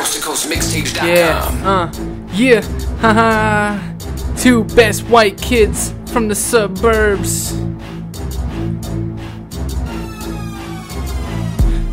Coast to Coast Mixtapes.com. Yeah, uh, yeah, haha. Two best white kids from the suburbs.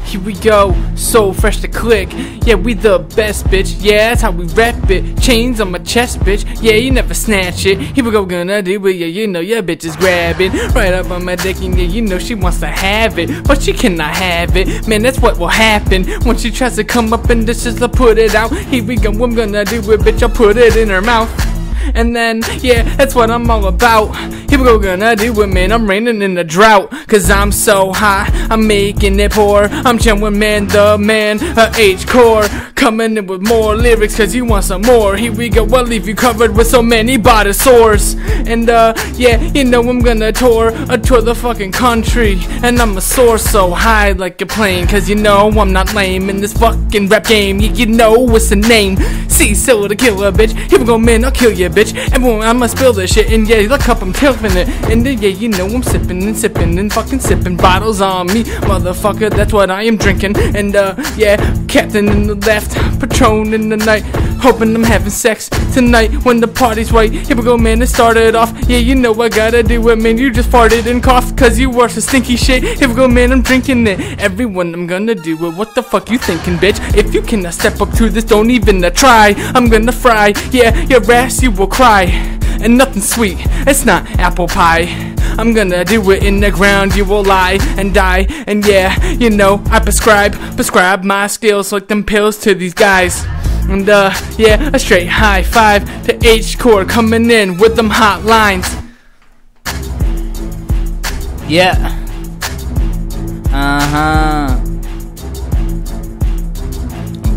Here we go, so fresh to click. Yeah, we the best, bitch. Yeah, that's how we rap it. Chains on my chest, bitch. Yeah, you never snatch it. Here we go, gonna do it. Yeah, you know, your bitch is grabbing right up on my dick, and yeah, you know she wants to have it, but she cannot have it. Man, that's what will happen when she tries to come up and this is to put it out. Here we go, I'm gonna do it, bitch. I'll put it in her mouth. And then, yeah, that's what I'm all about. Here we go, gonna do it, man. I'm raining in the drought. Cause I'm so hot, I'm making it pour. I'm chilling, with man, the man, a H core. Coming in with more lyrics, cause you want some more. Here we go, I'll leave you covered with so many body sores. And, uh, yeah, you know I'm gonna tour, uh, tour the fucking country. And I'ma soar so high like a plane. Cause you know I'm not lame in this fucking rap game. You, you know what's the name. So the killer, bitch. Here we go, man, I'll kill you, bitch. Everyone, I'ma spill this shit. And yeah, look up, I'm tilting it. And then, yeah, you know I'm sipping and sipping and fucking sipping bottles on me. Motherfucker, that's what I am drinking. And, uh, yeah, captain in the left, patron in the night. Hoping I'm having sex tonight when the party's right. Here we go, man, it started off. Yeah, you know I gotta do it, man. You just farted and coughed cause you were some stinky shit. Here we go, man, I'm drinking it. Everyone, I'm gonna do it. What the fuck you thinking, bitch? If you cannot step up to this, don't even try. I'm gonna fry. Yeah, your ass, you will cry. And nothing sweet, it's not apple pie. I'm gonna do it in the ground, you will lie and die. And yeah, you know, I prescribe, prescribe my skills like them pills to these guys. And uh, yeah, a straight high five to H Core coming in with them hot lines. Yeah. Uh huh.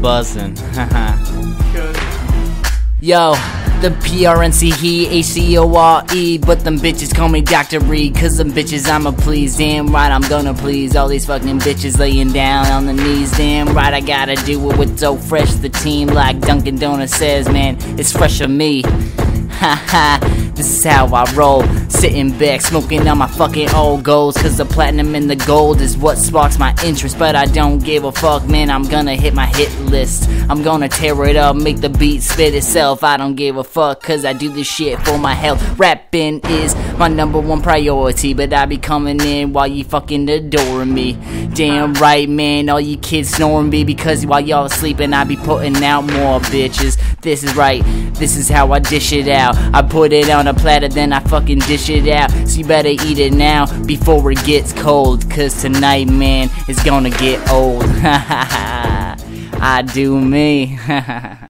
Buzzing. Yo, the PRNC he H-C-O-R-E But them bitches call me Dr. Reed Cause them bitches I'ma please Damn right I'm gonna please. All these fucking bitches laying down on the knees Damn right I gotta do it with so fresh. The team like Dunkin' Donuts says man It's fresh of me. Haha, this is how I roll. Sitting back, smoking on my fucking old goals. Cause the platinum and the gold is what sparks my interest. But I don't give a fuck, man. I'm gonna hit my hit list. I'm gonna tear it up, make the beat spit itself. I don't give a fuck, cause I do this shit for my health. Rapping is my number one priority. But I be coming in while you fucking adoring me. Damn right, man. All you kids snoring me because while y'all sleeping, I be putting out more bitches. This is right, this is how I dish it out. I put it on a platter, then I fucking dish it out. So you better eat it now before it gets cold. Cause tonight, man, it's gonna get old. I do me.